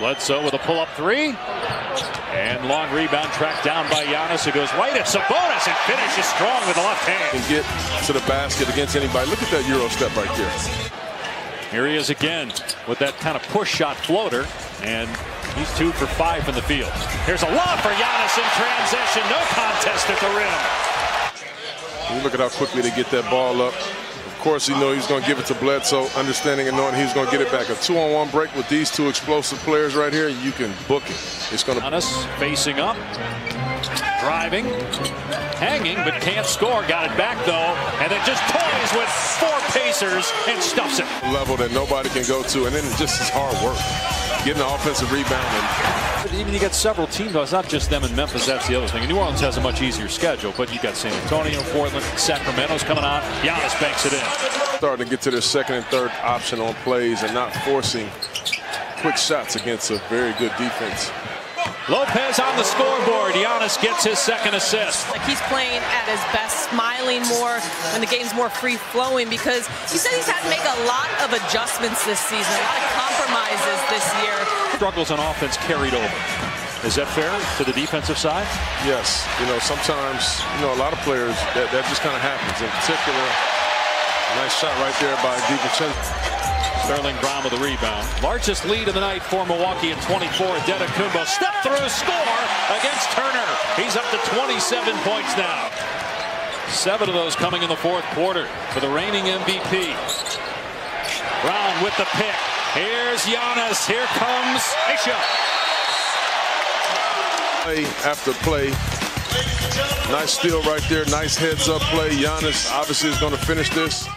Bledsoe with a pull-up three. And long rebound tracked down by Giannis who goes right at Sabonis and finishes strong with the left hand. And get to the basket against anybody. Look at that Euro step right there. Here he is again with that kind of push shot floater. And he's two for five from the field. Here's a lob for Giannis in transition. No contest at the rim. You look at how quickly they get that ball up course, he knew he was going to give it to Bledsoe, understanding and knowing he was going to get it back. A two-on-one break with these two explosive players right here, you can book it. It's going to. Giannis facing up, driving, hanging, but can't score. Got it back though, and then just toys with four Pacers and stuffs it. Level that nobody can go to, and then it just his hard work, getting the offensive rebound. And even you got several teams. It's not just them in Memphis. That's the other thing. New Orleans has a much easier schedule, but you got San Antonio, Portland, Sacramento's coming on. Giannis banks it in. Starting to get to their second and third option on plays and not forcing quick shots against a very good defense. Lopez on the scoreboard. Giannis gets his second assist. Like he's playing at his best, smiling more when the game's more free flowing because he said he's had to make a lot of adjustments this season, a lot of compromises this year. Struggles on offense carried over. Is that fair to the defensive side? Yes. You know, sometimes, you know, a lot of players, that, that just kind of happens. In particular, nice shot right there by DiVincenzo. Sterling Brown with the rebound. Largest lead of the night for Milwaukee in 24. Antetokounmpo step through score against Turner. He's up to 27 points now. Seven of those coming in the fourth quarter for the reigning MVP. Brown with the pick. Here's Giannis. Here comes Asia. Play after play. Nice steal right there. Nice heads up play. Giannis obviously is going to finish this.